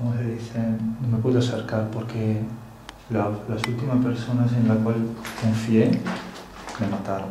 ¿cómo se dice? No me pude acercar porque la- las últimas personas en las cuales confié me mataron.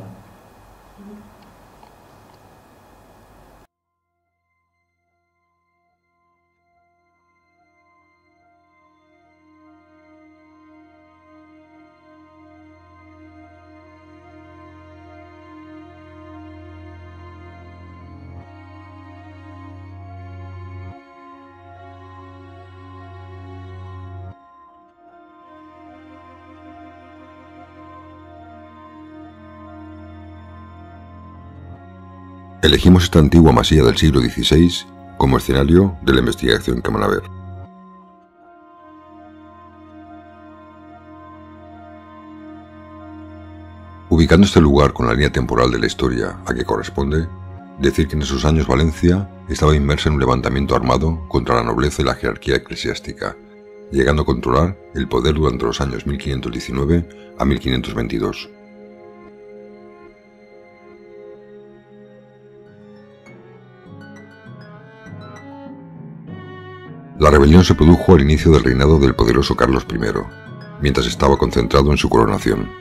Elegimos esta antigua masía del siglo XVI como escenario de la investigación que van a ver. Ubicando este lugar con la línea temporal de la historia a que corresponde, decir que en esos años Valencia estaba inmersa en un levantamiento armado contra la nobleza y la jerarquía eclesiástica, llegando a controlar el poder durante los años 1519 a 1522. La rebelión se produjo al inicio del reinado del poderoso Carlos I, mientras estaba concentrado en su coronación.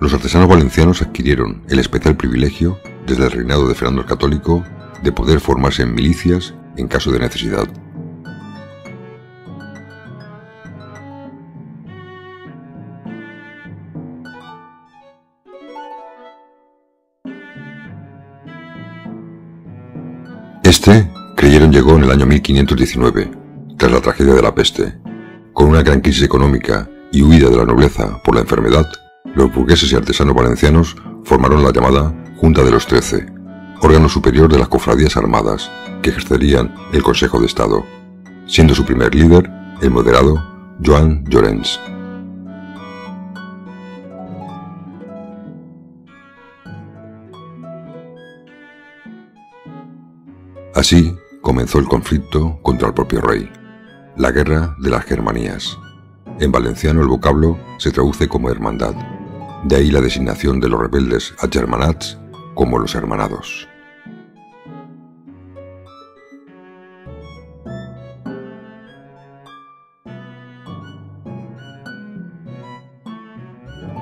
Los artesanos valencianos adquirieron el especial privilegio, desde el reinado de Fernando el Católico, de poder formarse en milicias en caso de necesidad. Este, creyeron, llegó en el año 1519, tras la tragedia de la peste. Con una gran crisis económica y huida de la nobleza por la enfermedad, los burgueses y artesanos valencianos formaron la llamada Junta de los Trece, órgano superior de las cofradías armadas que ejercerían el Consejo de Estado, siendo su primer líder el moderado Joan Llorens. Así comenzó el conflicto contra el propio rey, la guerra de las Germanías. En valenciano el vocablo se traduce como hermandad, de ahí la designación de los rebeldes a germanats como los hermanados.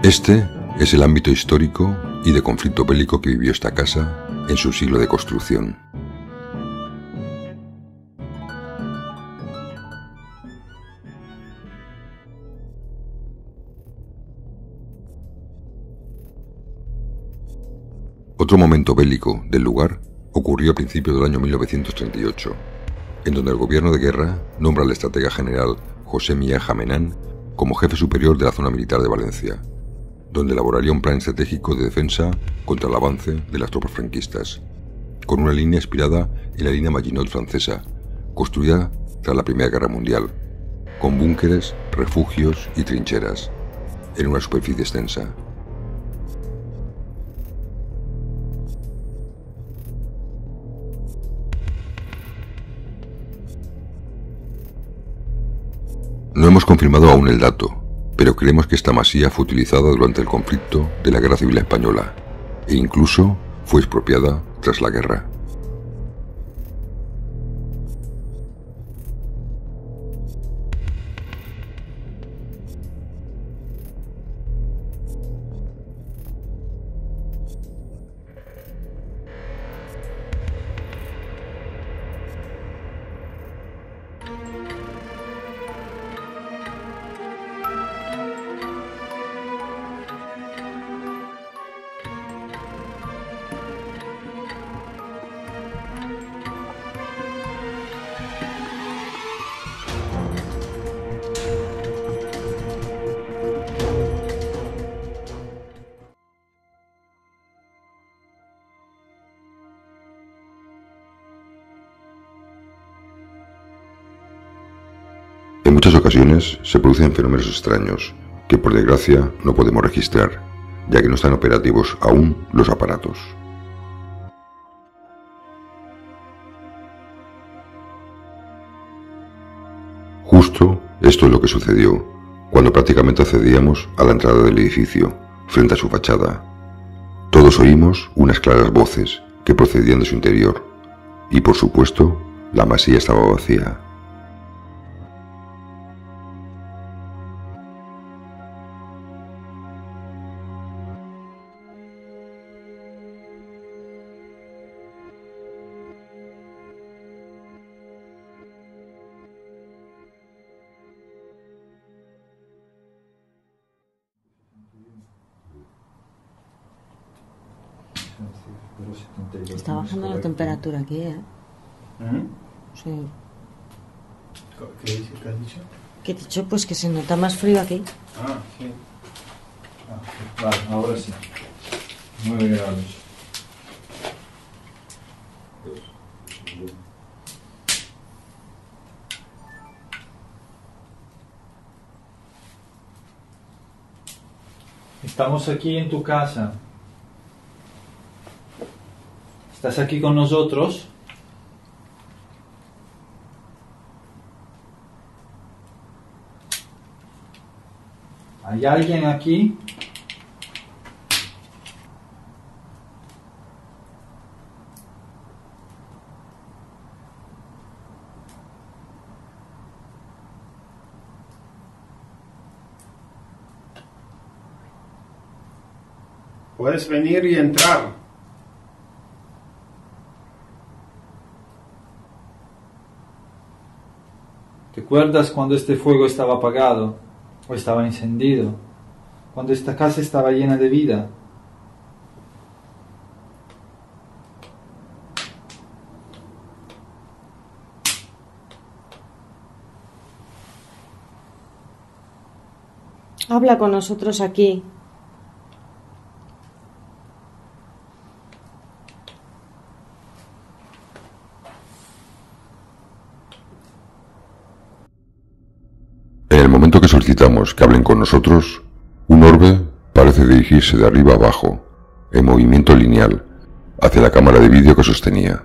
Este es el ámbito histórico y de conflicto bélico que vivió esta casa en su siglo de construcción. Otro momento bélico del lugar ocurrió a principios del año 1938, en donde el gobierno de guerra nombra al estratega general José Mía Jamenán como jefe superior de la zona militar de Valencia, donde elaboraría un plan estratégico de defensa contra el avance de las tropas franquistas, con una línea inspirada en la línea Maginot francesa, construida tras la Primera Guerra Mundial, con búnkeres, refugios y trincheras, en una superficie extensa. Confirmado aún el dato, pero creemos que esta masía fue utilizada durante el conflicto de la Guerra Civil Española e incluso fue expropiada tras la guerra. Ocasiones se producen fenómenos extraños que por desgracia no podemos registrar, ya que no están operativos aún los aparatos. Justo esto es lo que sucedió cuando prácticamente accedíamos a la entrada del edificio, frente a su fachada. Todos oímos unas claras voces que procedían de su interior, y por supuesto, la masía estaba vacía. Temperatura aquí, ¿eh? ¿Mm? Sí. ¿Qué, has dicho? Que he dicho, pues que se nota más frío aquí. Ah, sí. Ah, sí. Vale, ahora sí. 9 grados. Estamos aquí en tu casa. ¿Estás aquí con nosotros? ¿Hay alguien aquí? Puedes venir y entrar. ¿Te acuerdas cuando este fuego estaba apagado o estaba encendido? Cuando esta casa estaba llena de vida. Habla con nosotros aquí. En el momento que hablen con nosotros, un orbe parece dirigirse de arriba abajo, en movimiento lineal, hacia la cámara de vídeo que sostenía.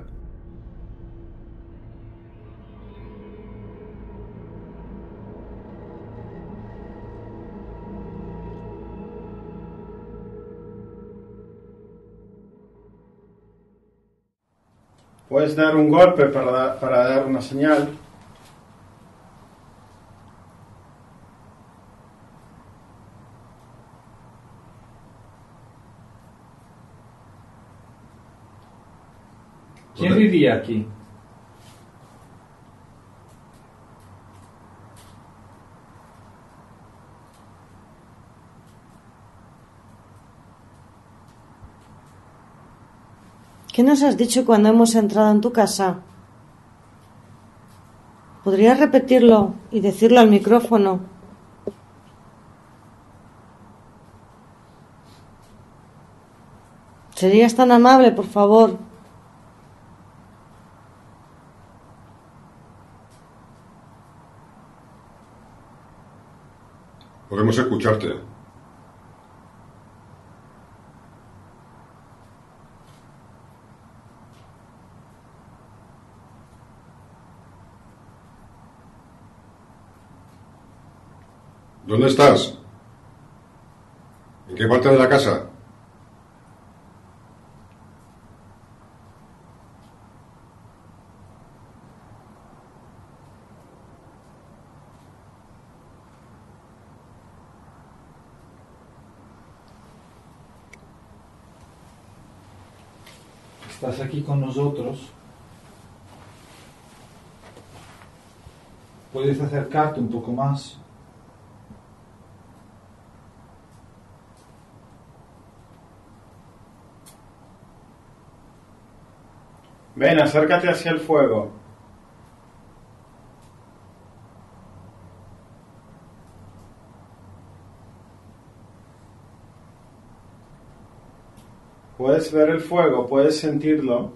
Puedes dar un golpe para, para dar una señal. ¿Quién vivía aquí? ¿Qué nos has dicho cuando hemos entrado en tu casa? ¿Podrías repetirlo y decirlo al micrófono? ¿Serías tan amable, por favor? Podemos escucharte. ¿Dónde estás? ¿En qué parte de la casa? Estás aquí con nosotros. Puedes acercarte un poco más. Ven, acércate hacia el fuego. Puedes ver el fuego, puedes sentirlo.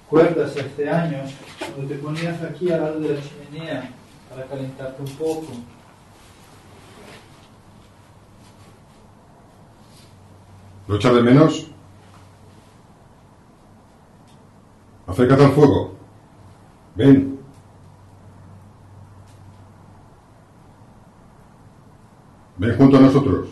¿Recuerdas hace años cuando te ponías aquí al lado de la chimenea para calentarte un poco. ¿Lo echas de menos? Acércate al fuego. Ven. Ven junto a nosotros.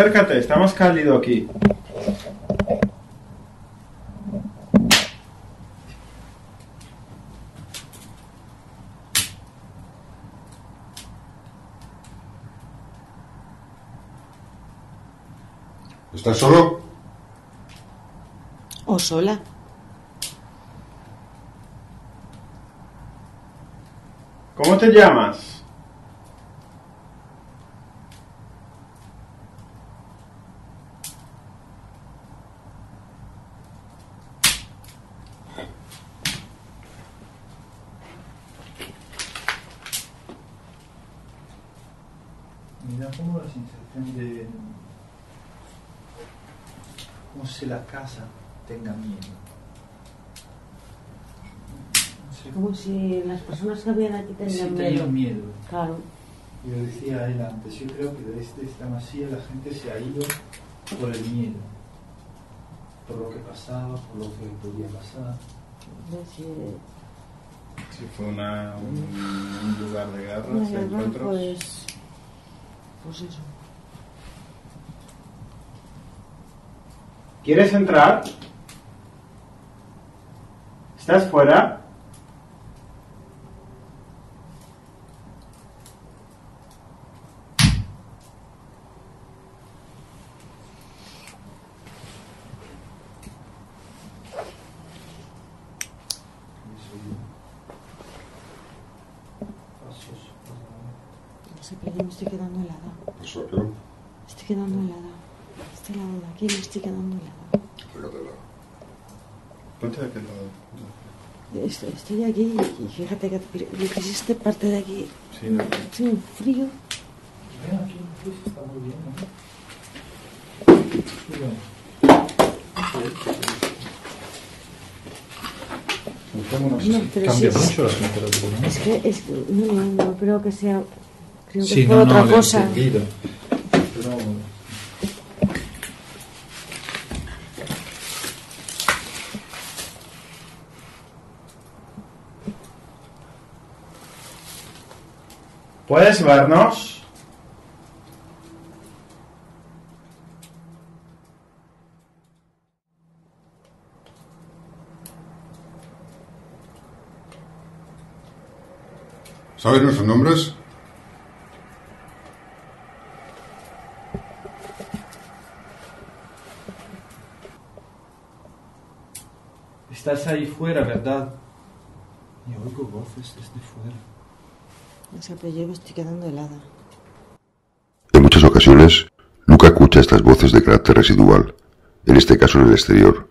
Acércate, está más cálido aquí. ¿Estás solo? ¿O sola? ¿Cómo te llamas? Me da como la sensación de. como si la casa tenga miedo. No sé, Como si las personas que habían aquí tenían miedo. miedo. Claro. Yo decía a él antes, yo creo que desde esta masía la gente se ha ido por el miedo. Por lo que pasaba, por lo que podía pasar. Si fue una, un, un lugar de guerra, de guerra, encuentros. pues, pues eso. ¿Quieres entrar? ¿Estás fuera? Eso yo. Pasos, pasos. No sé, pero yo me estoy quedando helada. Eso. Me estoy quedando helada. Este lado de aquí me estoy quedando helada. Fíjatela. Ponte de aquel lado. Estoy, estoy aquí y fíjate que que existe parte de aquí. Sí, no. Tiene un frío. Bueno, aquí incluso está muy bien, ¿no? Bien. No, pero Cambia sí, mucho la temperatura, ¿no? Es que, es que no, no, no creo que sea. Creo que Sí, fue no, otra no, cosa. Pero ¿Puedes vernos? ¿Sabes nuestros nombres? Estás ahí fuera, ¿verdad? Y oigo voces desde fuera. O sea, pero yo me estoy quedando helada. En muchas ocasiones, Luca escucha estas voces de carácter residual, en este caso en el exterior.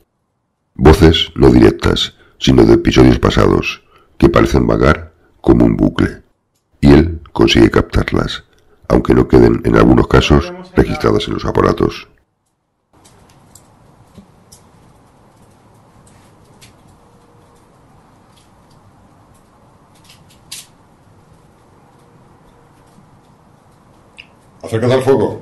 Voces no directas, sino de episodios pasados, que parecen vagar como un bucle. Y él consigue captarlas, aunque no queden en algunos casos registradas en los aparatos. Acércate al fuego.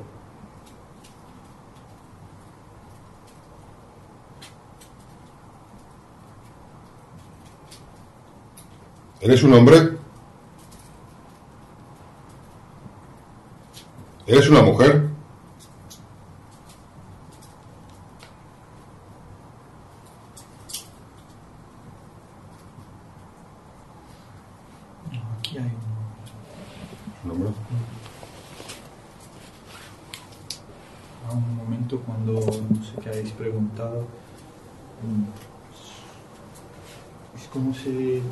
¿Eres un hombre? ¿Eres una mujer? Mm. es como si,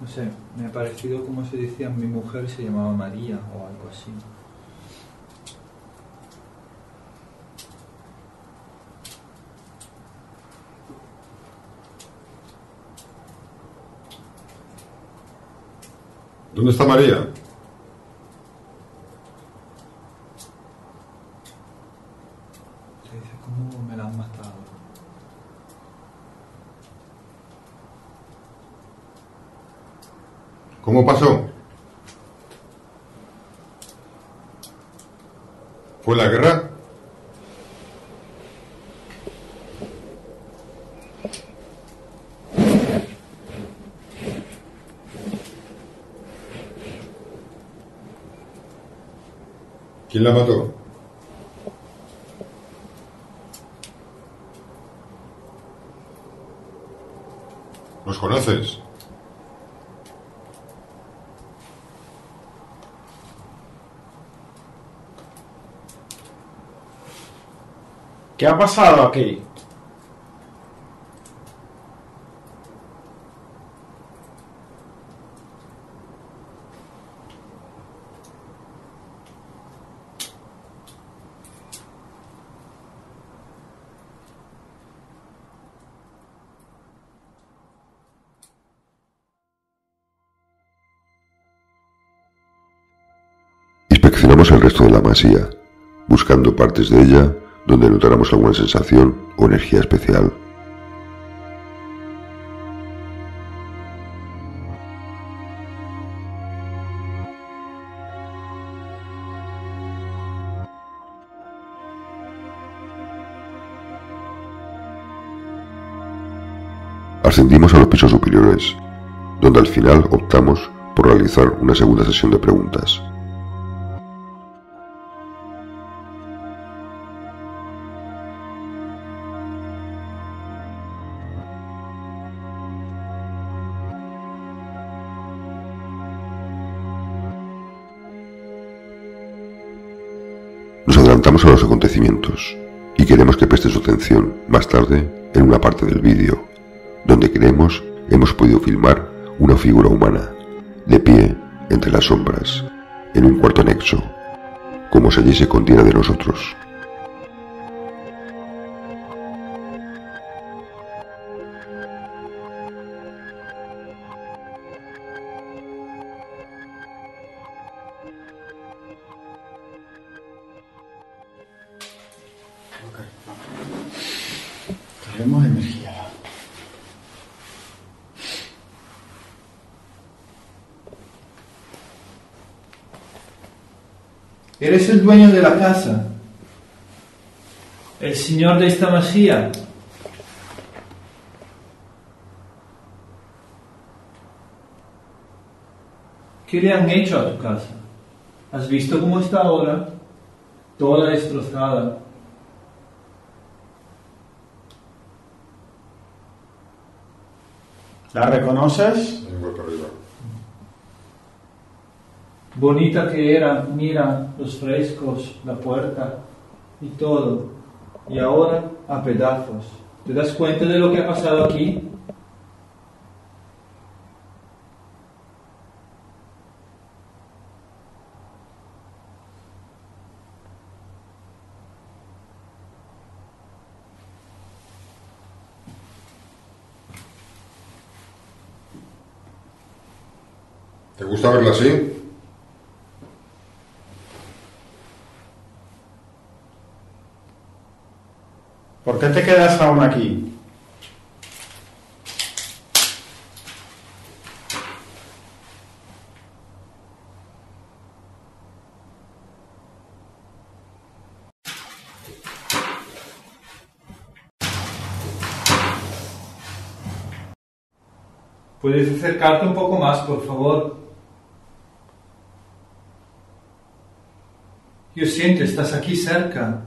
no sé, me ha parecido como si decían mi mujer se llamaba María o algo así. ¿Dónde está María? ¿Cómo pasó? ¿Fue la guerra? ¿Quién la mató? ¿Los conoces? ¿Qué ha pasado aquí? Inspeccionamos el resto de la masía, buscando partes de ella donde notáramos alguna sensación o energía especial. Ascendimos a los pisos superiores, donde al final optamos por realizar una segunda sesión de preguntas. Adelantamos a los acontecimientos y queremos que prestes atención más tarde en una parte del vídeo, donde creemos hemos podido filmar una figura humana, de pie entre las sombras, en un cuarto anexo, como si allí se escondiera de nosotros. Eres el dueño de la casa, el señor de esta masía. ¿Qué le han hecho a tu casa? ¿Has visto cómo está ahora? Toda destrozada. ¿La reconoces? Bonita que era, mira los frescos, la puerta y todo. Y ahora a pedazos. ¿Te das cuenta de lo que ha pasado aquí? ¿Te gusta verla así? ¿Por qué te quedas aún aquí? ¿Puedes acercarte un poco más, por favor? Yo siento, estás aquí cerca.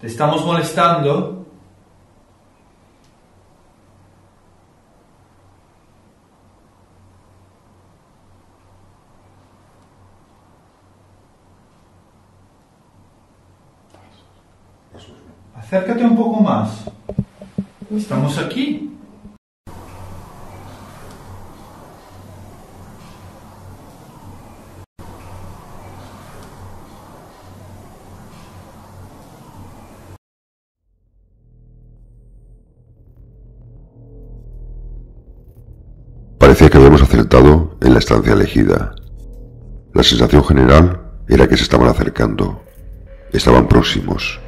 Te estamos molestando. Acércate un poco más. Estamos aquí. Parecía que habíamos acertado en la estancia elegida. La sensación general era que se estaban acercando. Estaban próximos.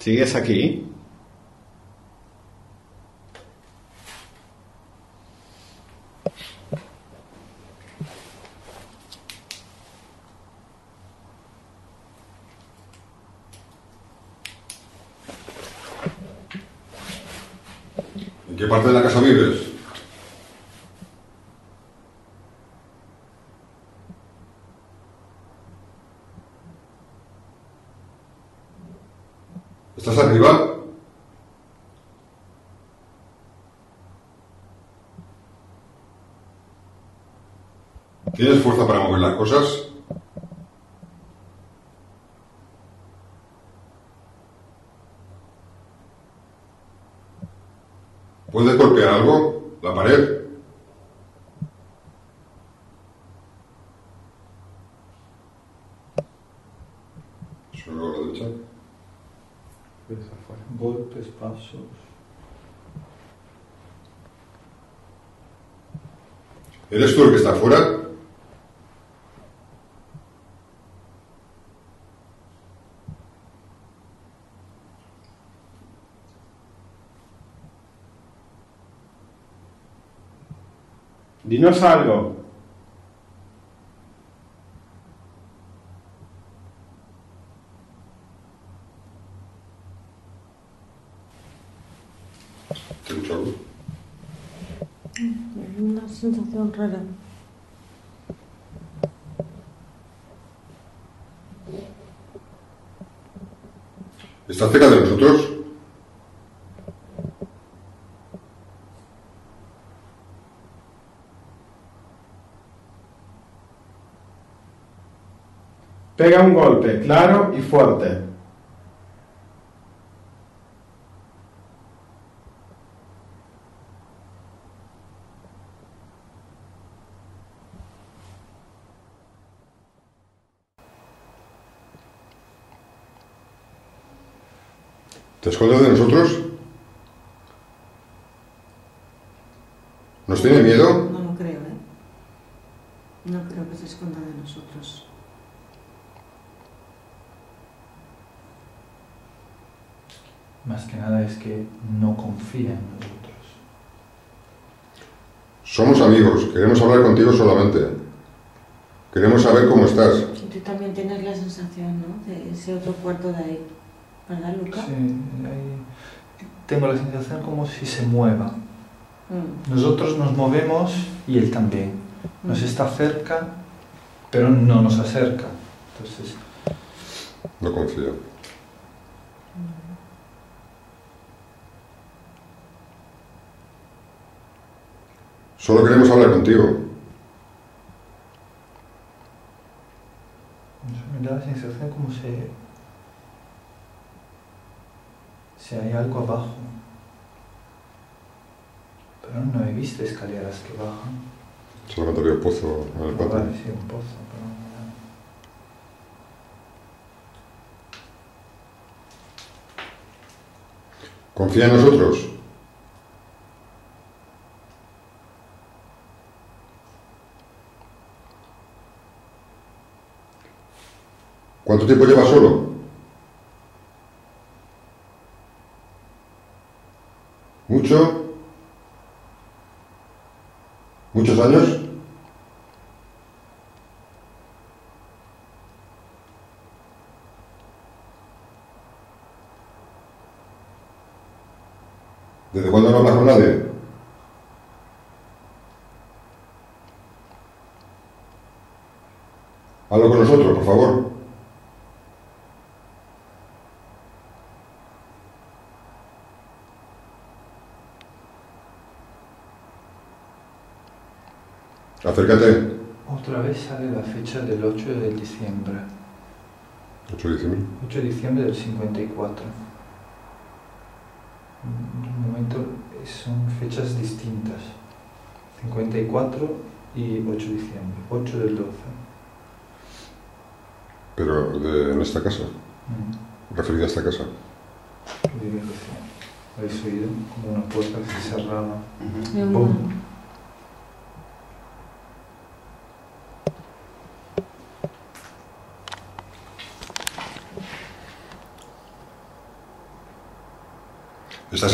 ¿Sigues aquí? Qué parte de la casa vives? ¿Estás arriba? ¿Tienes fuerza para mover las cosas? ¿Puedes golpear algo? ¿La pared? Solo a la derecha. Golpes, pasos. ¿Eres tú el que está afuera? Dinos algo. ¿Te escucho algo? Una sensación rara. ¿Estás cerca de nosotros? Pega un golpe claro y fuerte. ¿Te escondes de nosotros? ¿Nos tiene miedo? No lo creo, ¿eh? No creo que se esconda de nosotros. Más que nada es que no confía en nosotros. Somos amigos, queremos hablar contigo solamente. Queremos saber cómo estás. Y tú también tienes la sensación, ¿no? De ese otro cuarto de ahí. ¿Verdad, Luca? Sí, ahí tengo la sensación como si se mueva. Mm. Nosotros nos movemos y él también. Nos está cerca, pero no nos acerca. Entonces, No confío. Solo queremos hablar contigo. no sé, me da la sensación como si, si hay algo abajo. Pero no he visto escaleras que bajan. Solamente había un pozo en el patio. Vale, sí, un pozo, pero no. ¿Confía en nosotros? ¿Cuánto tiempo lleva solo? ¿Mucho? ¿Muchos años? ¿Desde cuándo no hablas con nadie? Habla con nosotros, por favor. Acércate. Otra vez sale la fecha del 8 de diciembre. 8 de diciembre. 8 de diciembre del 54. En un momento son fechas distintas. 54 y 8 de diciembre, 8 del 12. Pero de- en esta casa, Mm, referida a esta casa. Habéis oído como una puerta que se cerraba. Mm. Pum. ¿Estás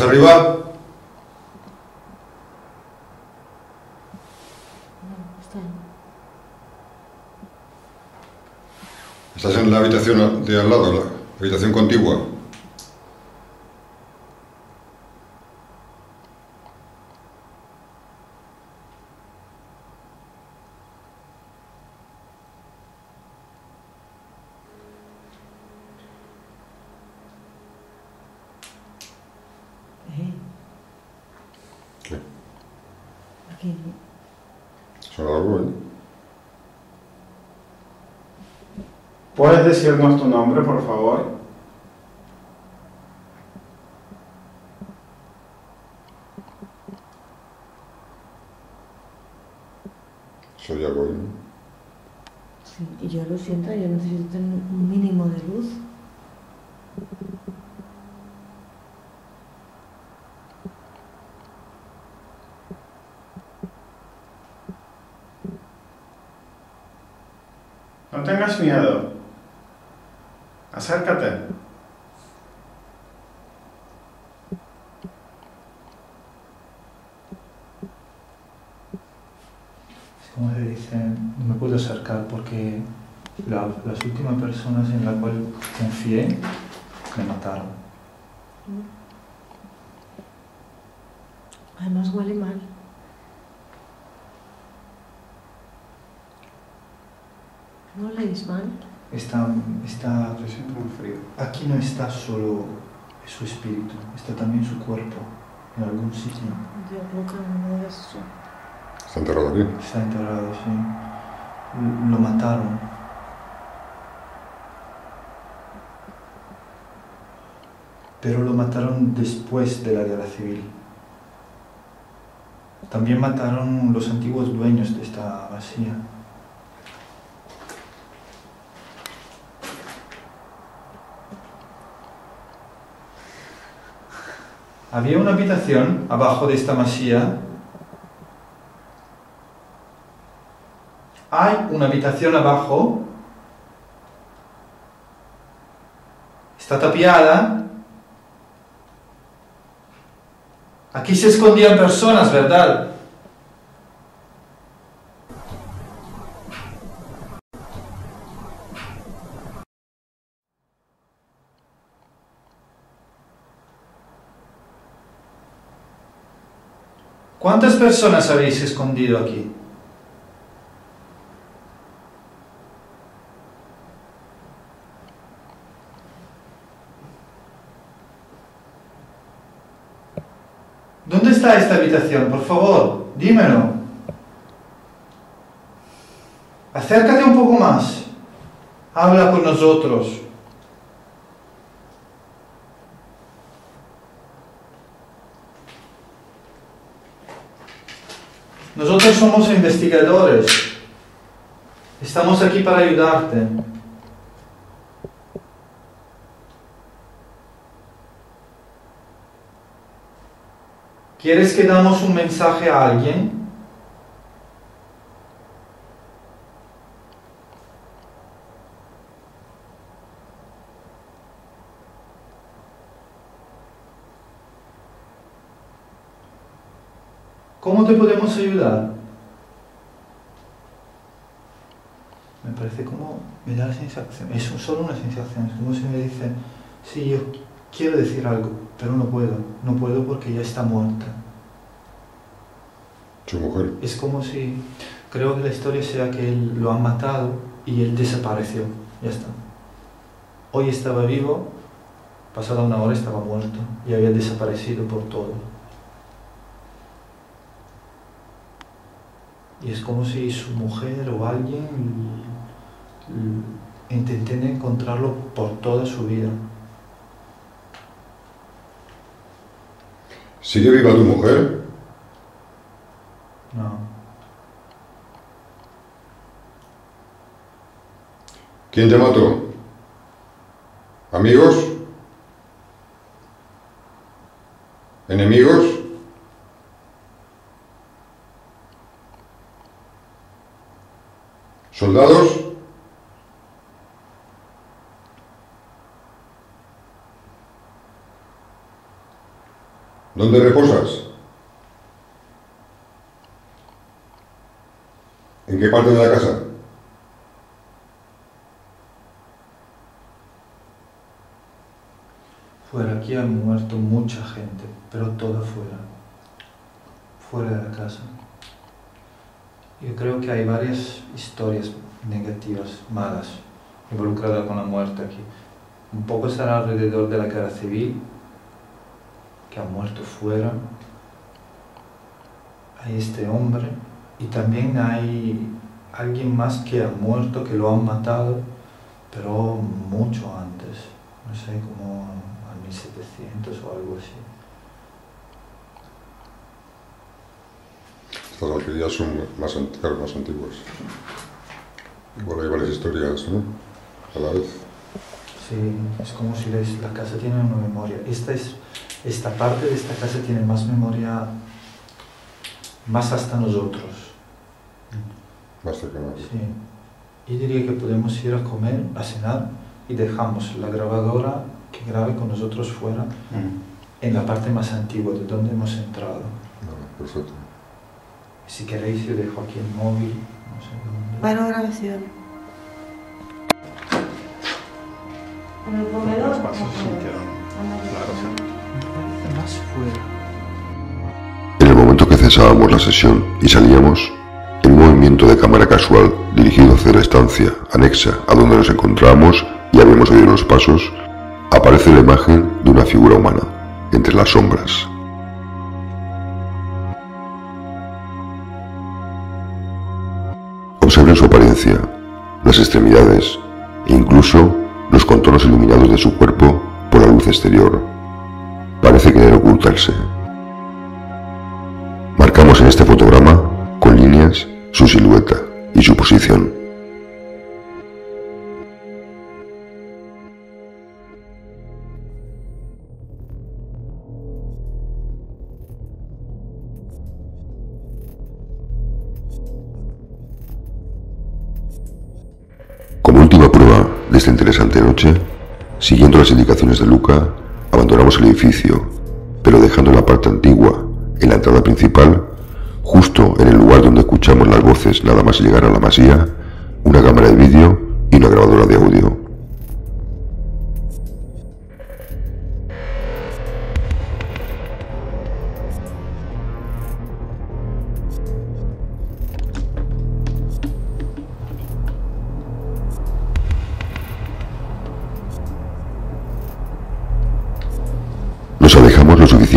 arriba? Está ¿Estás en la habitación de al lado, la habitación contigua? ¿Eh? ¿Qué? Aquí. ¿Son algo, eh? ¿Puedes decirnos tu nombre, por favor? Soy algo, ¿eh? Sí, y yo lo siento, yo necesito tener un mínimo de luz. No tengas miedo. Acércate. Es como se dice, no me puedo acercar porque la- las últimas personas en las cuales confié me mataron. Además huele mal. ¿No leéis mal? Está, está, Yo siento muy frío. aquí no está solo su espíritu, está también su cuerpo en algún sitio. Yo nunca me digas eso. Está enterrado aquí. Está enterrado, sí. Lo mataron. Pero lo mataron después de la guerra civil. También mataron los antiguos dueños de esta masía. Había una habitación abajo de esta masía hay una habitación abajo, está tapiada. Aquí se escondían personas, ¿verdad? Personas habéis escondido aquí? ¿Dónde está esta habitación? Por favor, dímelo. Acércate un poco más. Habla con nosotros. Nosotros somos investigadores. Estamos aquí para ayudarte. ¿Quieres que damos un mensaje a alguien? ¿Cómo te podemos ayudar? Me parece como, me da la sensación, es solo una sensación, es como si me dice, sí, yo quiero decir algo, pero no puedo, no puedo porque ya está muerta. Su mujer. Es como si, creo que la historia sea que él lo han matado y él desapareció, ya está. Hoy estaba vivo, pasada una hora estaba muerto y había desaparecido por todo. Y es como si su mujer o alguien intentara encontrarlo por toda su vida. ¿Sigue viva tu mujer? No. ¿Quién te mató? ¿Amigos? ¿Enemigos? ¿Soldados? ¿Dónde reposas? ¿En qué parte de la casa? Fuera, aquí han muerto mucha gente, pero toda fuera. Fuera de la casa. Yo creo que hay varias historias negativas, malas, involucradas con la muerte aquí. Un poco estará alrededor de la guerra civil, que ha muerto fuera. Hay este hombre y también hay alguien más que ha muerto, que lo han matado, pero mucho antes, no sé, como a 1700 o algo así. Estas alquerías son más, ant- más antiguas. Igual hay varias historias, ¿no? A la vez. Sí, es como si les- la casa tiene una memoria. Esta, es, esta parte de esta casa tiene más memoria, más hasta nosotros. Más cercanas. Sí. Yo diría que podemos ir a comer, a cenar y dejamos la grabadora que grabe con nosotros fuera en la parte más antigua de donde hemos entrado. Vale, perfecto. Si queréis, yo dejo aquí el móvil. No sé dónde. Para grabación. En el comedor. Los pasos sintieron. Más fuera. En el momento que cesábamos la sesión y salíamos, en un movimiento de cámara casual dirigido hacia la estancia anexa a donde nos encontrábamos y habíamos oído los pasos, aparece la imagen de una figura humana entre las sombras. Observen su apariencia, las extremidades e incluso los contornos iluminados de su cuerpo por la luz exterior. Parece querer ocultarse. Marcamos en este fotograma, interesante noche, siguiendo las indicaciones de Luca, abandonamos el edificio, pero dejando la parte antigua, en la entrada principal, justo en el lugar donde escuchamos las voces nada más llegar a la masía, una cámara de vídeo y una grabadora de audio. Nos alejamos lo suficiente